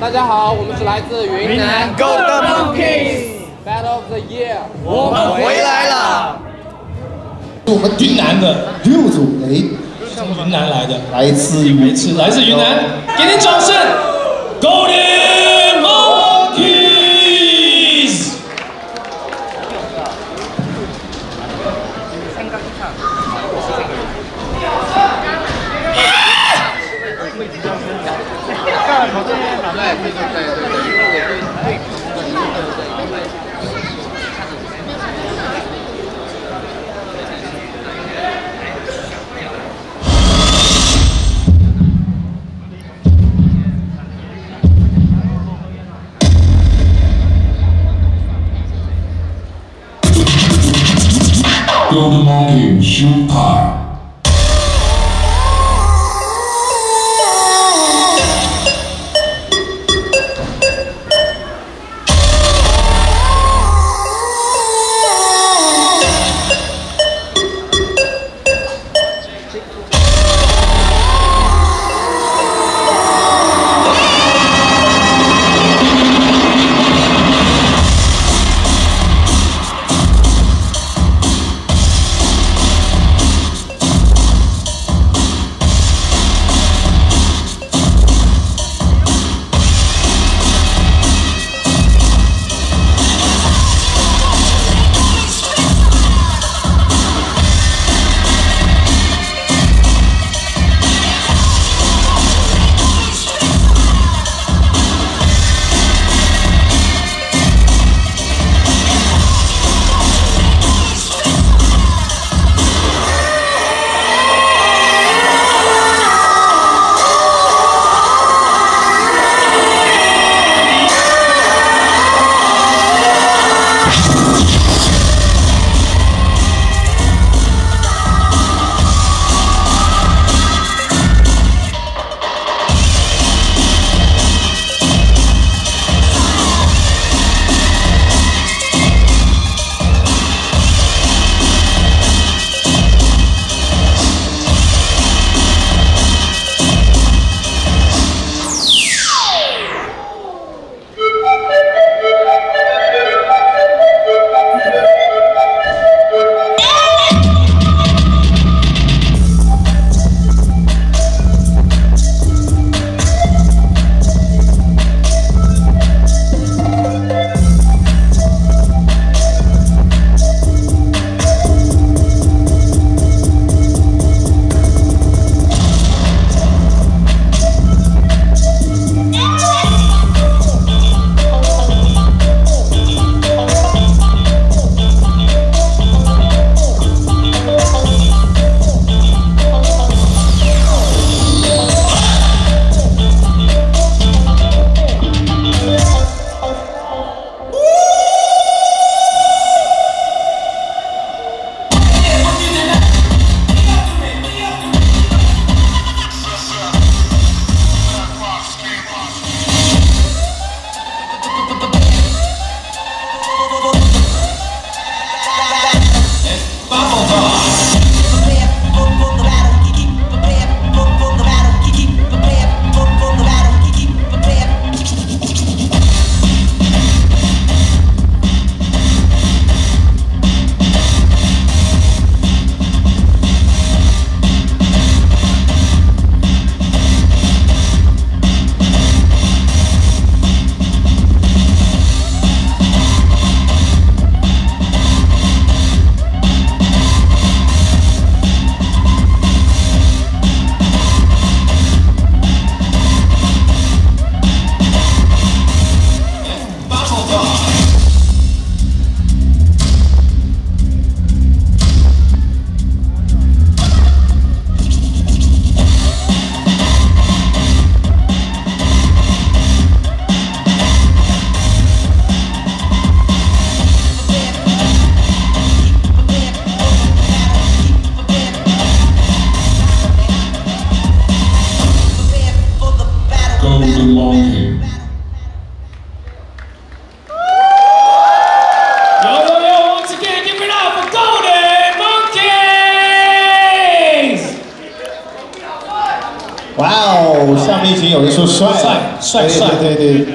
大家好，我们是来自云南 Golden Monkeys Battle of the Year，我们回来了。我们云南的六组，哎，从云南来的，来自于是来自云南，给点掌声，Golden Golden Monkey Showtime。Golden Monkey。有有有，once again give it up for Golden Monkeys。哇哦，下面已经有人说 帅，帅帅帅对对对。